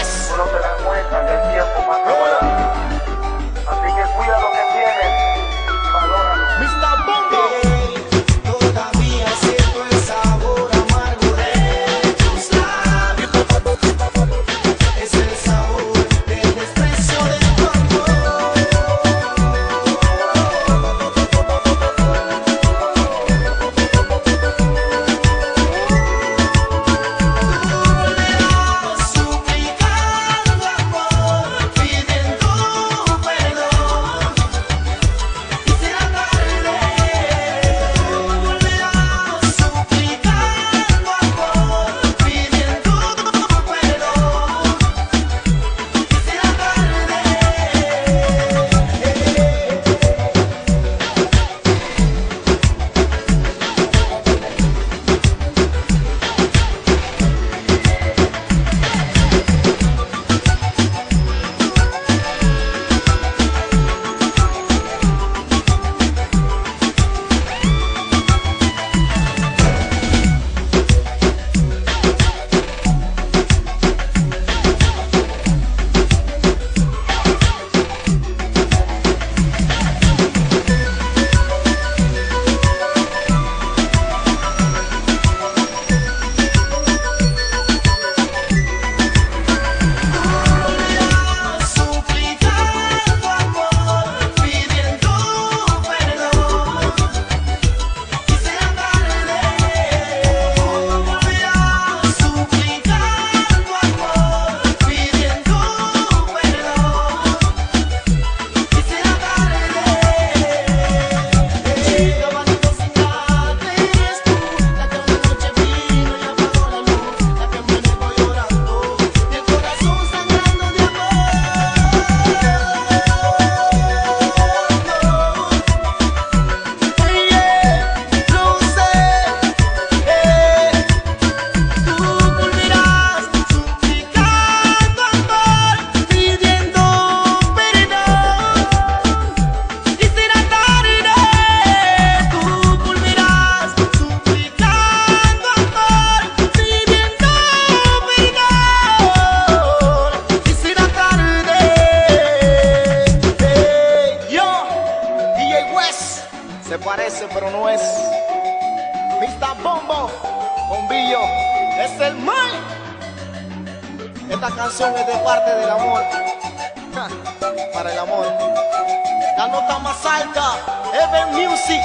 us. Se parece, pero no es. Mr. Bombo, Bombillo, es el Mike. Esta canción es de parte del amor. Para el amor. La nota más alta, Ever Music.